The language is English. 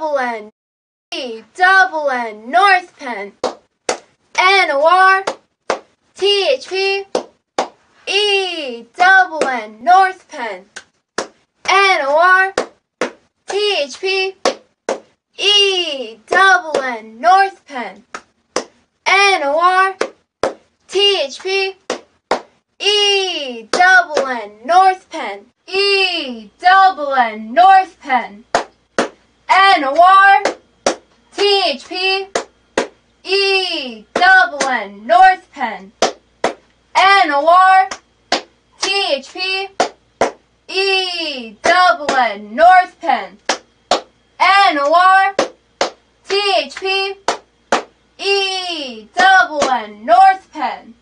double E double N, North Penn, N O R, T H P, E double N, North Penn, N O R, T H P, E double N, North Penn, N O R, T H P, E double N, North Penn, E double N, North Penn, T H P, E double N, North Penn, N O R, T H P, E double N, North Penn, N O R, T H P, E double N, North Penn.